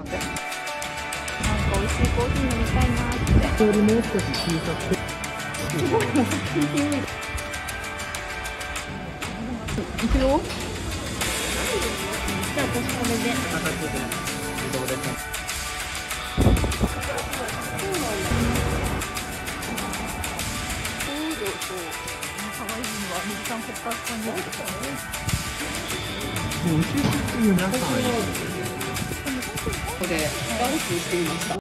ったんでなんか美味しいコーヒー飲みたいなって。よりもう少し小さくてすごいもう聞いてみるいくよ。じゃあ私これで。自動でそう。そう可愛いのは水さんにいるでしょもう教えてって皆さんここでダンスしてみました。